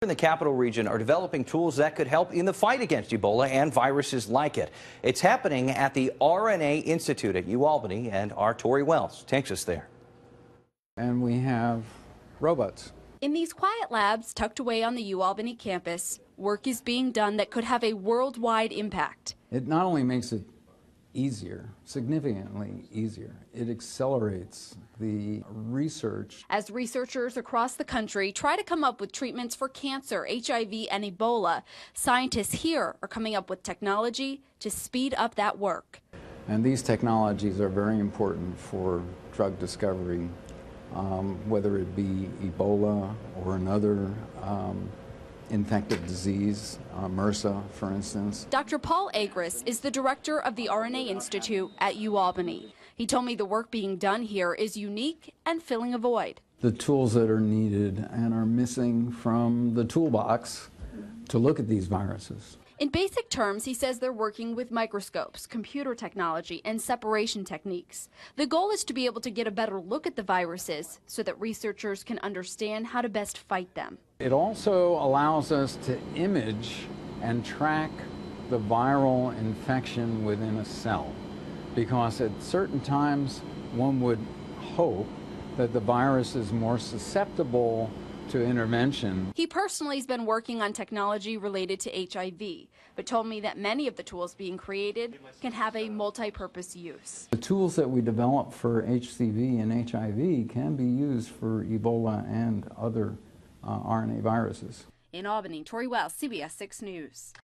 in the capital region are developing tools that could help in the fight against Ebola and viruses like it. It's happening at the RNA Institute at UAlbany, and our Tori Wells takes us there. And we have robots. In these quiet labs tucked away on the UAlbany campus, work is being done that could have a worldwide impact. It not only makes it easier, significantly easier. It accelerates the research. As researchers across the country try to come up with treatments for cancer, HIV, and Ebola, scientists here are coming up with technology to speed up that work. And these technologies are very important for drug discovery, um, whether it be Ebola or another um, infected disease, uh, MRSA, for instance. Dr. Paul Agris is the director of the RNA Institute at UAlbany. He told me the work being done here is unique and filling a void. The tools that are needed and are missing from the toolbox to look at these viruses. In basic terms, he says they're working with microscopes, computer technology, and separation techniques. The goal is to be able to get a better look at the viruses so that researchers can understand how to best fight them. It also allows us to image and track the viral infection within a cell because at certain times one would hope that the virus is more susceptible to intervention. He personally has been working on technology related to HIV, but told me that many of the tools being created can have a multi-purpose use. The tools that we develop for HCV and HIV can be used for Ebola and other uh, RNA viruses. In Albany, Tori Wells, CBS 6 News.